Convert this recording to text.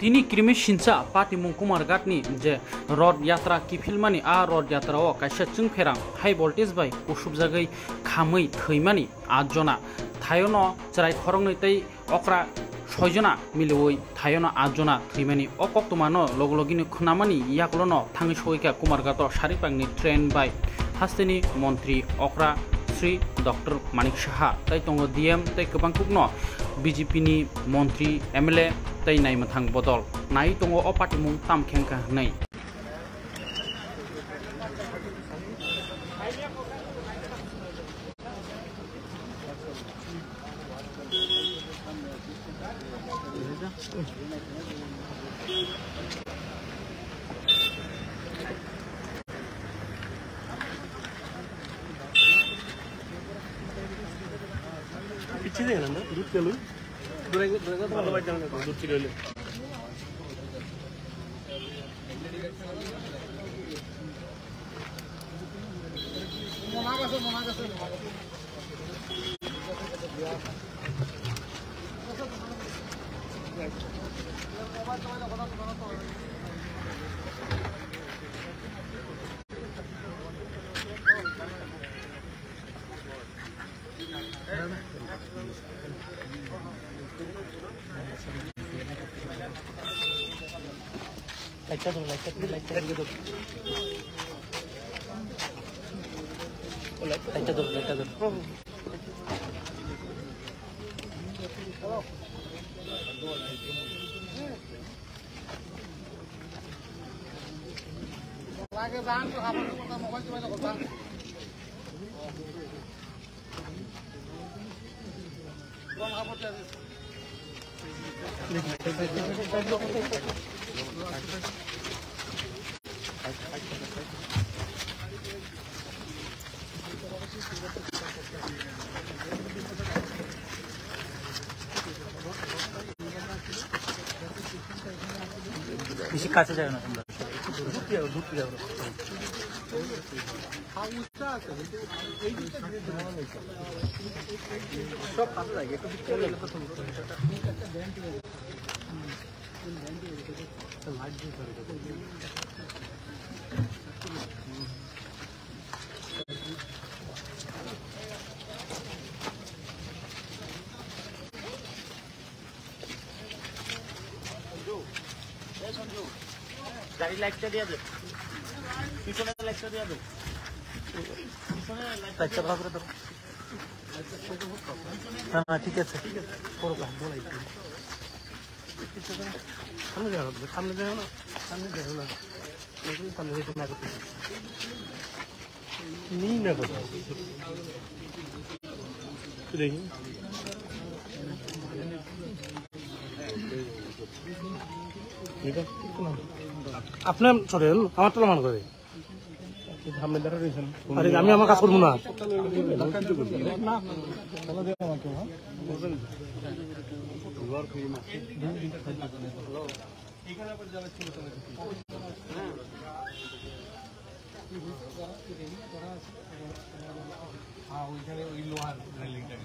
তিনি क्रिमी सिन्सा पाति मुङकुमार गाटनि जे रड यात्रा किफिलमानि आ रड यात्रा अ कायसा चुंफेरां हाई भल्टेज बाय उसुबजागै खामै थैमानि आठजना थायन चराय खरंनै तै अक्रा ছয়জনা মিলুই থায়ন আটজনা থ্রিমানি অকক তোমানো লগলগিনি খুনামানি ইয়াকলন থাঙি সৈকা কুমারগাত সারিপাংনি ট্রেন বাই হাস্তেনি মন্ত্রী অকরা मुख्यमंत्री डॉक्टर मानिक साहा तई तंग डीएम तई गोबां कुकनो बीजेपीनि मंत्री एमएलए तई नाय मथां बदल नाय तंग अ पार्टी मुं ताम खेंखा हनै Thank you. মনা আছে মনা আছে মনা আছে ಲೆಕ್ಕದು ಲೆಕ್ಕದು ಲೆಕ್ಕದು ಲೆಕ್ಕದು ಲೆಕ್ಕದು লাগে যান তো খাবার মোবাইল কিবা কথা গম খাবার বেশি কাছে যাবে না তোমরা। ঘুরতে যাব ঘুরতে যাব সব লাগে একটু ঘুরতে গেলে তো গাড়ি লাইটটা দিয়ে দে। পিছনে লাইটটা দিয়ে দে। পিছনে লাইটটা ভালো করে ধরো হ্যাঁ হ্যাঁ ঠিক আছে বলাই সামনে যাও সামনে যাও না সামনে যাও আপনার চলেন আমার তো মান করে। আরে আমি আমার কাজ করব না। ওই লোহার রেলিংটা